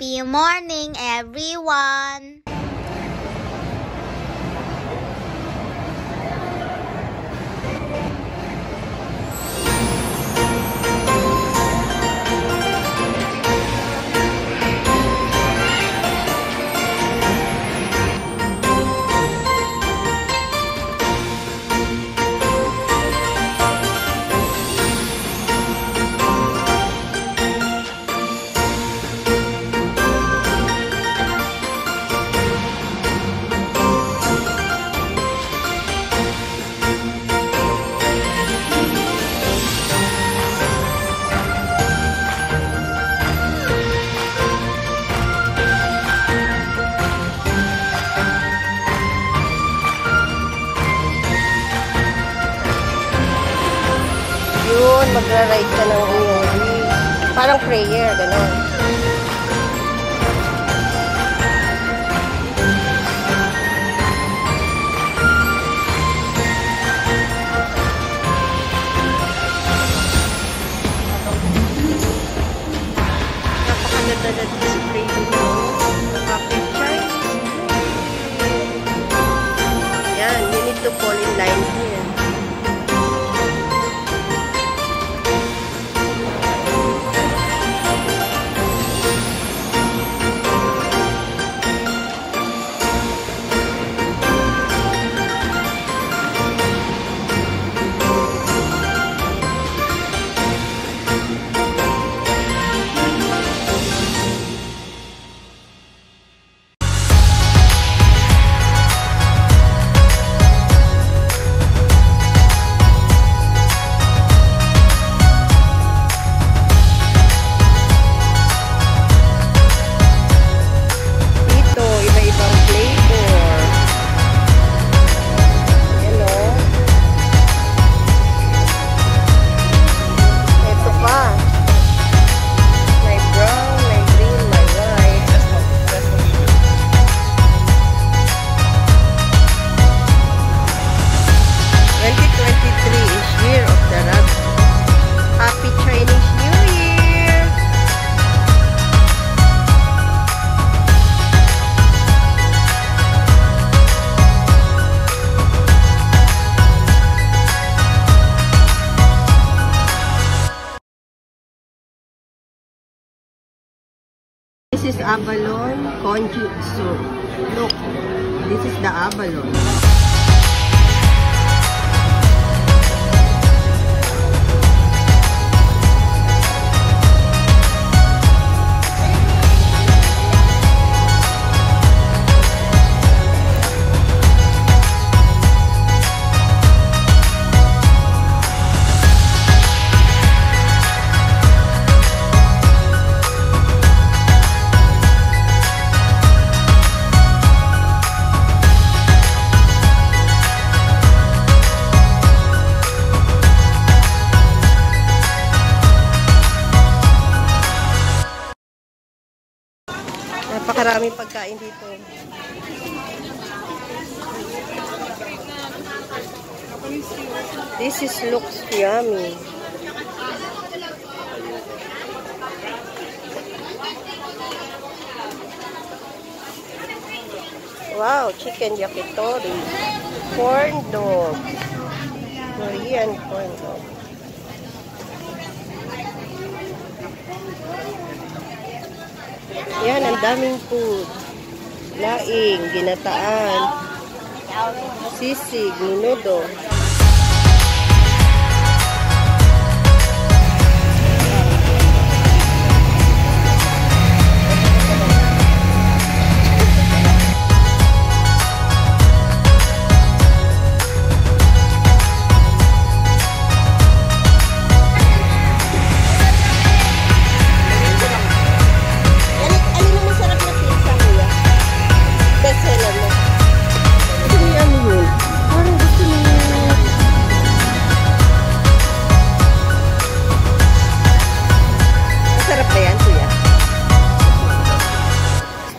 Happy morning, everyone! Yun, magra-ride ka ng Uyori. Parang prayer, gano'n. Napakaganda na dito This is abalone congee soup. Look, this is the abalone. Napakaraming pagkain dito. This is looks yummy. Wow, chicken yakitori. Corn dog. Korean corn dog. Yan, ang daming food. Laing, ginataan, sisig, minudo.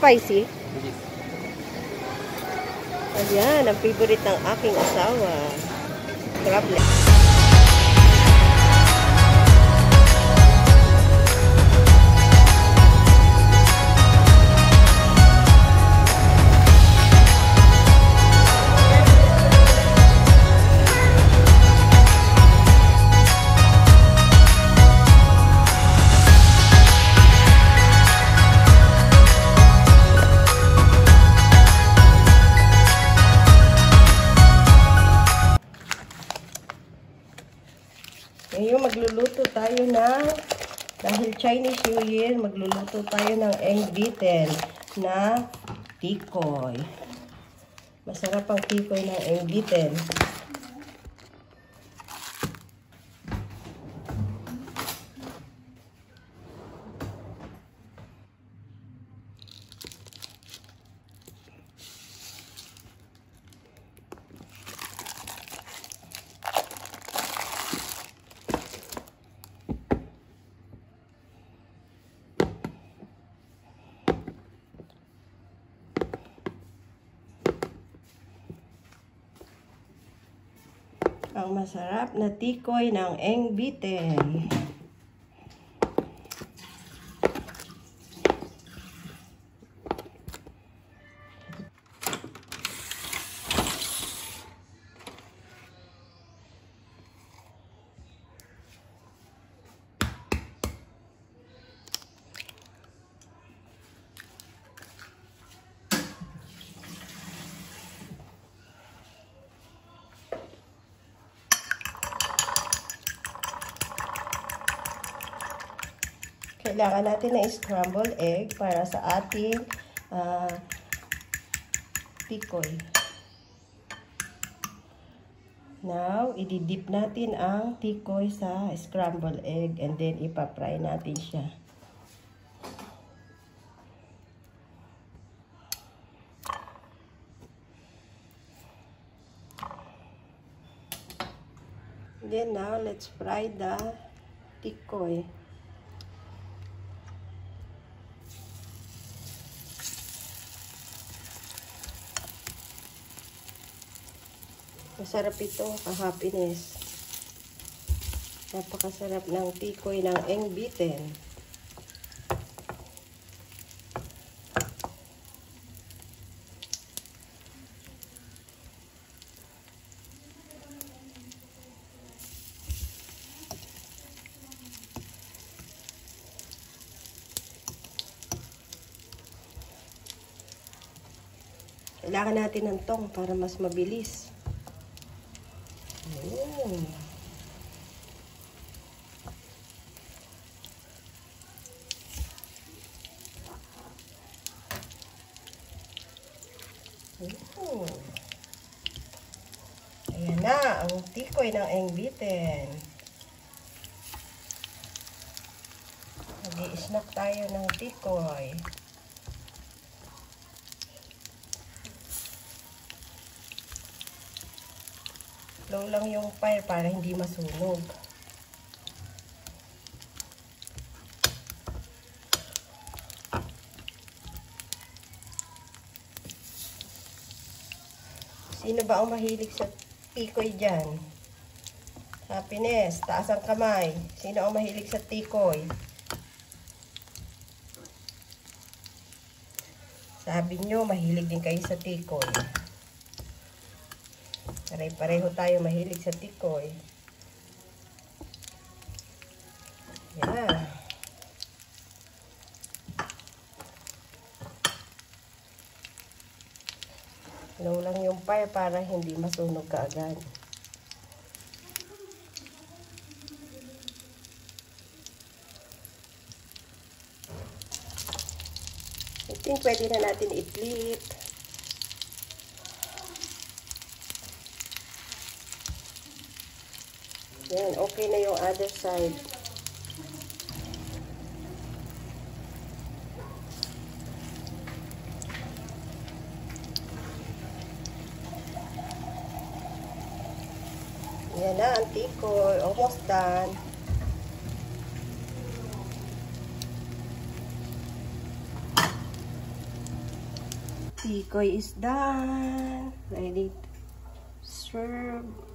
Spicy? Ayan, ang favorite ng aking asawa. Crab leg. Ngayon, magluluto tayo ng, dahil Chinese New Year, magluluto tayo ng engbitel na tikoy. Masarap ang tikoy ng engbitel. Ang masarap na tikoy ng engbitel. Kailangan natin ng scrambled egg para sa ating uh, tikoy. Now, ididip natin ang tikoy sa scrambled egg and then ipapry natin siya. Then now, let's fry the tikoy. Masarap ito, ka-happiness. Napakasarap ng tikoy ng engbiten. Kailangan natin ng tong para mas mabilis. Ayan. Ayan. Ayan na, ang tikoy ng engbiten. Nag-i-snack tayo ng tikoy. Low lang yung fire para hindi masunog. Sino ba ang mahilig sa tikoy dyan? Happiness, taas ang kamay. Sino ang mahilig sa tikoy? Sabi nyo, mahilig din kayo sa tikoy. Pare-pareho tayo mahilig sa tikoy. Yan. Low lang fire para hindi masunog kaagad. I think pwede na natin i-flip. Yan, okay na yung other side. Yan na, ang tikoy. Almost done. Tikoy is done. Ready to serve.